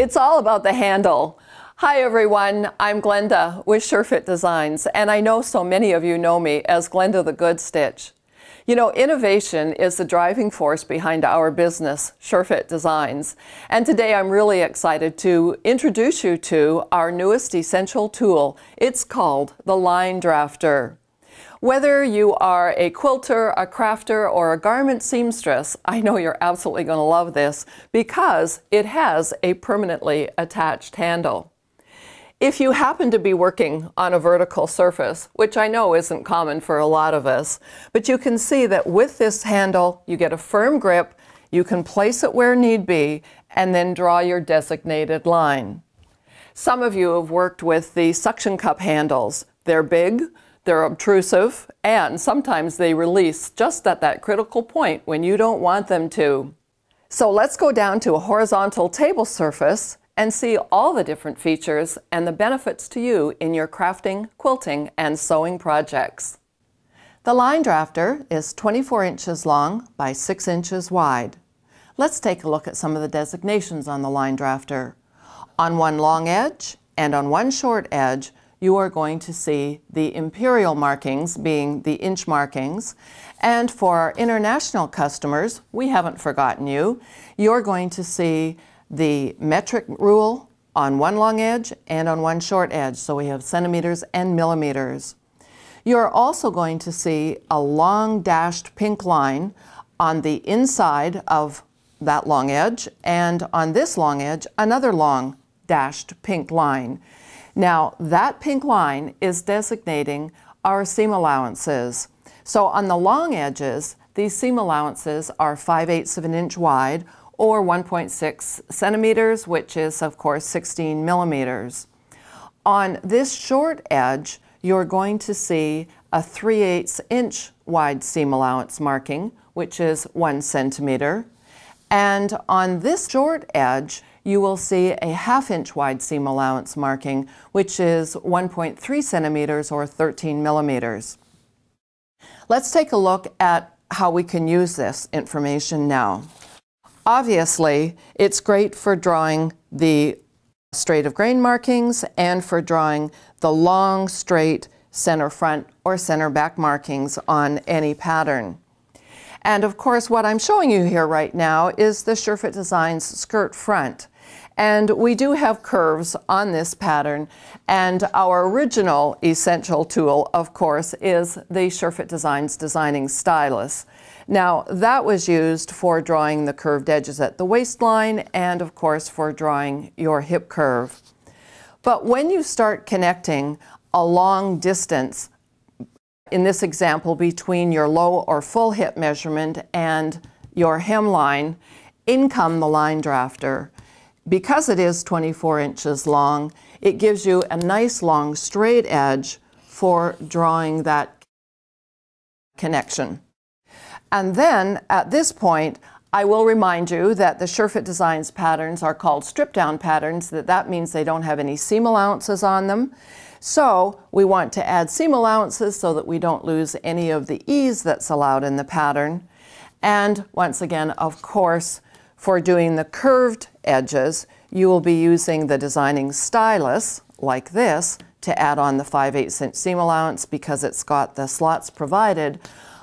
It's all about the handle. Hi everyone, I'm Glenda with SureFit Designs, and I know so many of you know me as Glenda the Good Stitch. You know, innovation is the driving force behind our business, SureFit Designs. And today I'm really excited to introduce you to our newest essential tool. It's called the Line Drafter. Whether you are a quilter, a crafter, or a garment seamstress, I know you're absolutely going to love this because it has a permanently attached handle. If you happen to be working on a vertical surface, which I know isn't common for a lot of us, but you can see that with this handle, you get a firm grip, you can place it where need be, and then draw your designated line. Some of you have worked with the suction cup handles. They're big, they're obtrusive, and sometimes they release just at that critical point when you don't want them to. So let's go down to a horizontal table surface and see all the different features and the benefits to you in your crafting, quilting, and sewing projects. The line drafter is 24 inches long by 6 inches wide. Let's take a look at some of the designations on the line drafter. On one long edge and on one short edge, you are going to see the imperial markings being the inch markings. And for our international customers, we haven't forgotten you. You're going to see the metric rule on one long edge and on one short edge. So we have centimeters and millimeters. You're also going to see a long dashed pink line on the inside of that long edge and on this long edge another long dashed pink line. Now, that pink line is designating our seam allowances. So on the long edges, these seam allowances are 5 eighths of an inch wide or 1.6 centimeters, which is of course 16 millimeters. On this short edge, you're going to see a 3 eighths inch wide seam allowance marking, which is 1 centimeter. And on this short edge, you will see a half inch wide seam allowance marking, which is 1.3 centimeters or 13 millimeters. Let's take a look at how we can use this information now. Obviously, it's great for drawing the straight of grain markings and for drawing the long, straight center front or center back markings on any pattern. And of course, what I'm showing you here right now is the SureFit Designs skirt front. And we do have curves on this pattern. And our original essential tool, of course, is the SureFit Designs Designing Stylus. Now, that was used for drawing the curved edges at the waistline and, of course, for drawing your hip curve. But when you start connecting a long distance in this example, between your low or full hip measurement and your hemline, in come the line drafter. Because it is 24 inches long, it gives you a nice long straight edge for drawing that connection. And then at this point, I will remind you that the SureFit Designs patterns are called strip down patterns, that that means they don't have any seam allowances on them. So we want to add seam allowances so that we don't lose any of the ease that's allowed in the pattern. And once again, of course, for doing the curved edges, you will be using the designing stylus like this to add on the 5 8 inch seam allowance because it's got the slots provided.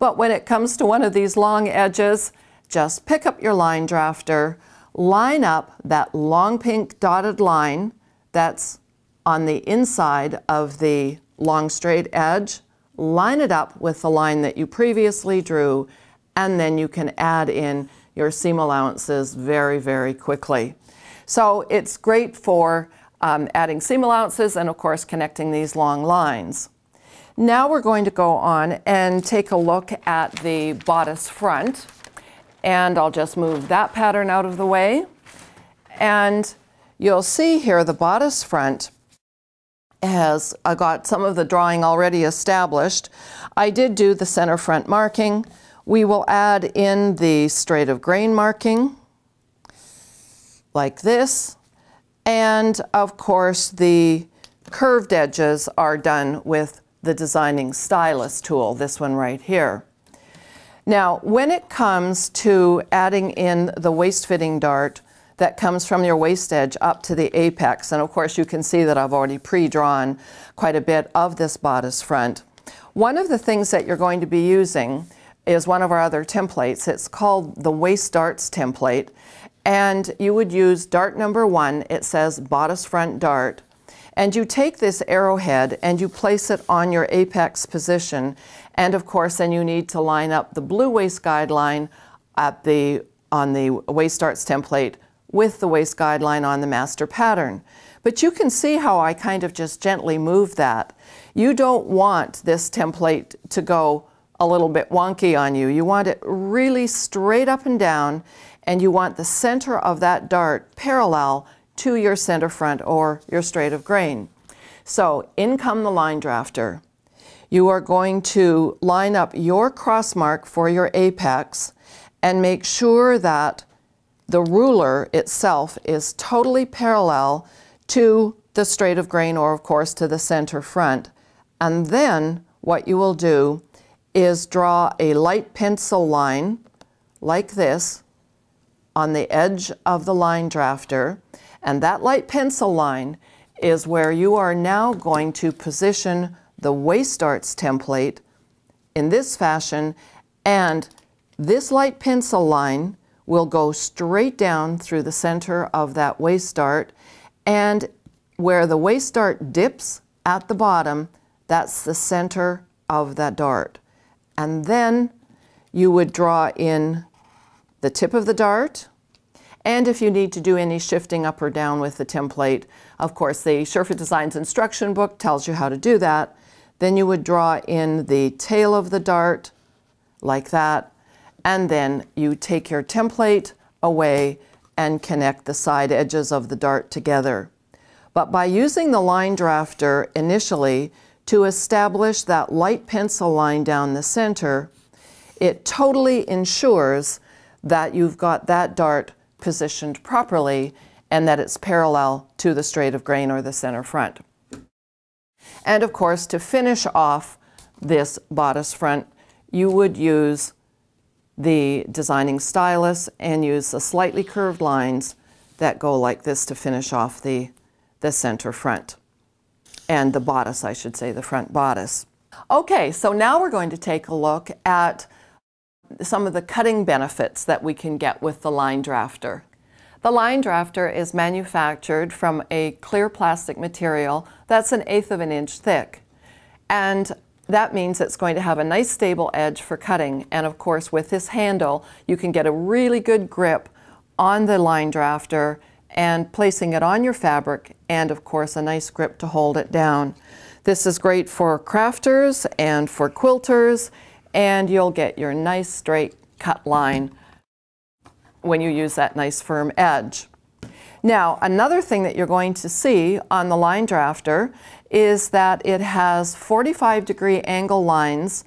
But when it comes to one of these long edges, just pick up your line drafter, line up that long pink dotted line that's on the inside of the long straight edge, line it up with the line that you previously drew, and then you can add in your seam allowances very, very quickly. So it's great for um, adding seam allowances and of course connecting these long lines. Now we're going to go on and take a look at the bodice front and I'll just move that pattern out of the way and you'll see here the bodice front has I got some of the drawing already established. I did do the center front marking. We will add in the straight of grain marking like this. And of course the curved edges are done with the designing stylus tool, this one right here. Now when it comes to adding in the waist fitting dart, that comes from your waist edge up to the apex. And of course you can see that I've already pre-drawn quite a bit of this bodice front. One of the things that you're going to be using is one of our other templates. It's called the waist darts template. And you would use dart number one. It says bodice front dart. And you take this arrowhead and you place it on your apex position. And of course, then you need to line up the blue waist guideline at the, on the waist darts template with the waist guideline on the master pattern. But you can see how I kind of just gently move that. You don't want this template to go a little bit wonky on you. You want it really straight up and down and you want the center of that dart parallel to your center front or your straight of grain. So in come the line drafter. You are going to line up your cross mark for your apex and make sure that the ruler itself is totally parallel to the straight of grain or of course to the center front. And then what you will do is draw a light pencil line like this on the edge of the line drafter. And that light pencil line is where you are now going to position the waist darts template in this fashion. And this light pencil line will go straight down through the center of that waist dart. And where the waist dart dips at the bottom, that's the center of that dart. And then you would draw in the tip of the dart, and if you need to do any shifting up or down with the template, of course the Sure-Fit Designs instruction book tells you how to do that. Then you would draw in the tail of the dart like that, and then you take your template away and connect the side edges of the dart together. But by using the line drafter initially to establish that light pencil line down the center, it totally ensures that you've got that dart positioned properly and that it's parallel to the straight of grain or the center front. And of course, to finish off this bodice front, you would use the designing stylus and use the slightly curved lines that go like this to finish off the, the center front and the bodice, I should say, the front bodice. Okay, so now we're going to take a look at some of the cutting benefits that we can get with the line drafter. The line drafter is manufactured from a clear plastic material that's an eighth of an inch thick. And that means it's going to have a nice stable edge for cutting. And of course, with this handle, you can get a really good grip on the line drafter and placing it on your fabric and of course a nice grip to hold it down. This is great for crafters and for quilters and you'll get your nice straight cut line when you use that nice firm edge. Now, another thing that you're going to see on the line drafter is that it has 45 degree angle lines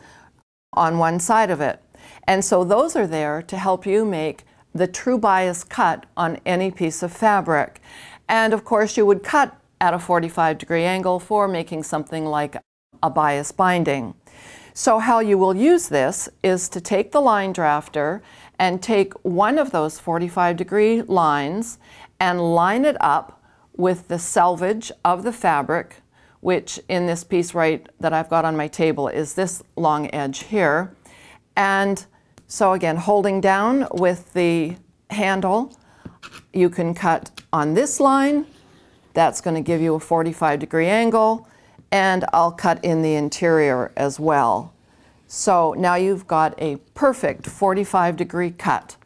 on one side of it. And so those are there to help you make the true bias cut on any piece of fabric. And of course you would cut at a 45 degree angle for making something like a bias binding. So how you will use this is to take the line drafter and take one of those 45 degree lines and line it up with the selvage of the fabric, which in this piece right that I've got on my table is this long edge here. And so again, holding down with the handle, you can cut on this line. That's going to give you a 45 degree angle and I'll cut in the interior as well. So now you've got a perfect 45 degree cut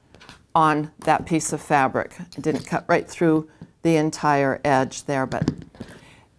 on that piece of fabric. It didn't cut right through the entire edge there, but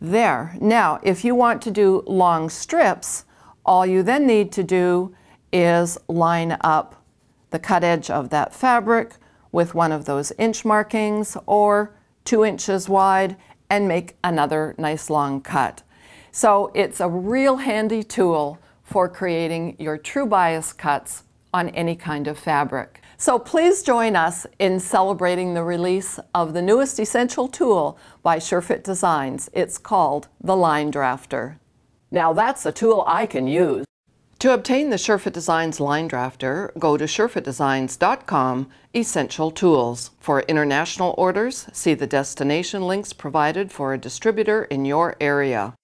there. Now, if you want to do long strips, all you then need to do is line up the cut edge of that fabric with one of those inch markings or two inches wide and make another nice long cut. So it's a real handy tool for creating your true bias cuts on any kind of fabric. So please join us in celebrating the release of the newest essential tool by Sure-Fit Designs. It's called the Line Drafter. Now that's a tool I can use. To obtain the Sure-Fit Designs line drafter, go to surefitdesigns.com Essential Tools. For international orders, see the destination links provided for a distributor in your area.